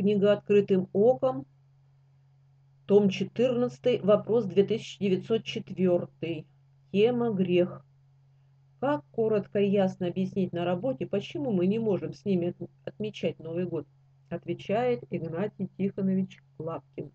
Книга «Открытым оком», том 14, вопрос 2904. Тема «Грех». Как коротко и ясно объяснить на работе, почему мы не можем с ними отмечать Новый год? Отвечает Игнатий Тихонович Лапкин.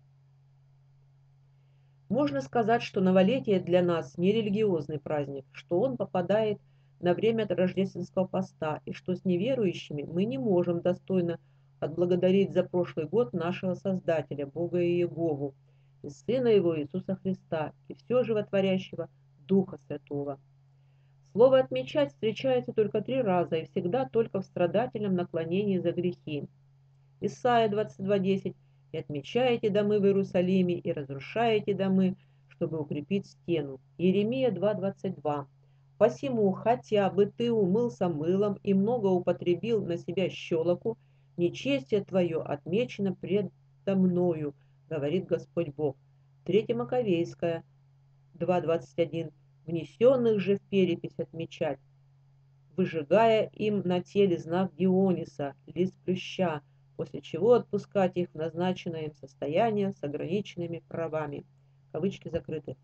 Можно сказать, что новолетие для нас не религиозный праздник, что он попадает на время рождественского поста, и что с неверующими мы не можем достойно отблагодарить за прошлый год нашего Создателя, Бога и Иегову, и Сына Его Иисуса Христа, и все животворящего Духа Святого. Слово «отмечать» встречается только три раза и всегда только в страдательном наклонении за грехи. Исайя 22.10 «И отмечаете домы в Иерусалиме, и разрушаете домы, чтобы укрепить стену». Иеремия 2.22 «Посему, хотя бы ты умылся мылом и много употребил на себя щелоку, нечестие твое отмечено предо мною, говорит Господь Бог». Третья Маковейская 2.21 внесенных же в перепись отмечать, выжигая им на теле знак Диониса, лист плюща, после чего отпускать их в назначенное им состояние с ограниченными правами. Кавычки закрыты.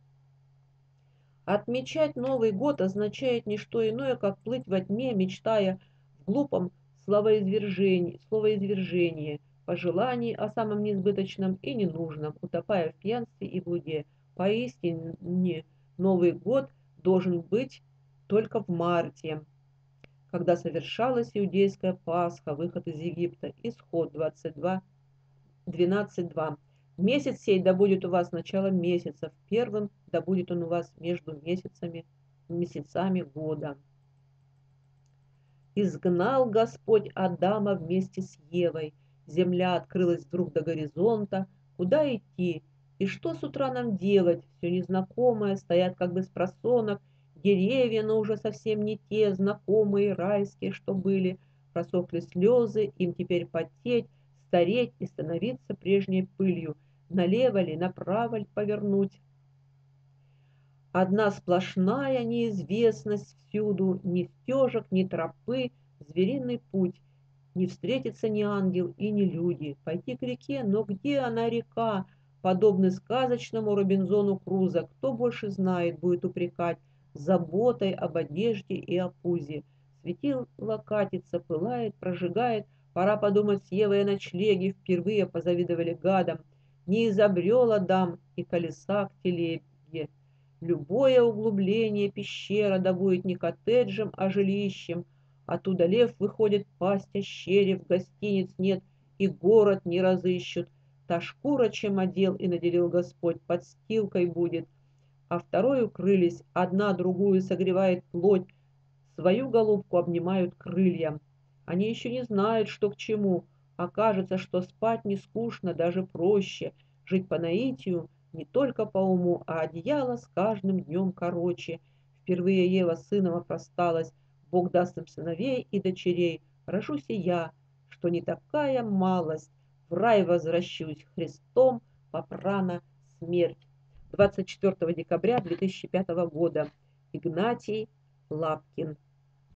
Отмечать Новый год означает не что иное, как плыть во тьме, мечтая в глупом словоизвержении, словоизвержении, пожелании о самом несбыточном и ненужном, утопая в пьянстве и блуде. Поистине, Новый год должен быть только в марте, когда совершалась иудейская Пасха, выход из Египта, исход 22, 12.2. Месяц сей да будет у вас начало месяца, в первым да будет он у вас между месяцами, месяцами года. Изгнал Господь Адама вместе с Евой. Земля открылась вдруг до горизонта. Куда идти? И что с утра нам делать? Все незнакомое, стоят как бы с просонок, Деревья, но уже совсем не те, знакомые, райские, что были. Просохли слезы, им теперь потеть, стареть и становиться прежней пылью. Налево ли, направо ли повернуть? Одна сплошная неизвестность всюду, ни стежек, ни тропы, звериный путь. Не встретится ни ангел и ни люди. Пойти к реке, но где она река? Подобный сказочному Робинзону Крузо, кто больше знает, будет упрекать заботой об одежде и о пузе. Светило катится, пылает, прожигает. Пора подумать с Евой о ночлеге, впервые позавидовали гадам. Не изобрел Адам и колеса к телеге. Любое углубление пещера да будет не коттеджем, а жилищем. Оттуда лев выходит пасть ощерив, гостиниц нет и город не разыщут. Та шкура, чем одел и наделил Господь, подстилкой будет — а второй укрылись, одна другую согревает плоть, свою голубку обнимают крылья. Они еще не знают, что к чему, а кажется, что спать не скучно, даже проще, жить по наитию, не только по уму, а одеяло с каждым днем короче. Впервые Ева сыном опросталась, Бог даст им сыновей и дочерей, рожусь и я, что не такая малость, в рай возвращусь Христом, попрана смерть. 24 декабря 2005 года. Игнатий Лапкин.